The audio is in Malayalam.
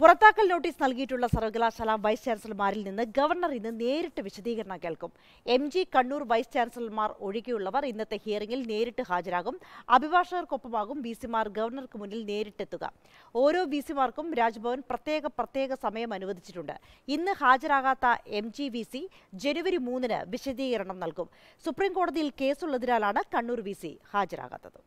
പുറത്താക്കൽ നോട്ടീസ് നൽകിയിട്ടുള്ള സർവകലാശാല വൈസ് ചാൻസലർമാരിൽ നിന്ന് ഗവർണർ ഇന്ന് നേരിട്ട് വിശദീകരണം കേൾക്കും. എം ജി കണ്ണൂർ വൈസ് ചാൻസലർമാർ ഒഴികെയുള്ളവർ ഇന്നത്തെ ഹിയറിംഗിൽ നേരിട്ട് ഹാജരാകും. അഭിഭാഷകർക്കൊപ്പമാകും ബി സിമാർ ഗവർണർക്ക് മുന്നിൽ നേരിട്ടെത്തുക. ഓരോ ബി സിമാർക്കും രാജ്ഭവൻ പ്രത്യേക പ്രത്യേക സമയം അനുവദിച്ചിട്ടുണ്ട്. ഇന്ന് ഹാജരാകാത്ത എം ജി വി സി ജനുവരി മൂന്നിന് വിശദീകരണം നൽകും. സുപ്രീം കോടതിയിൽ കേസുള്ളതിനാലാണ് കണ്ണൂർ വി സി ഹാജരാകാത്തത്.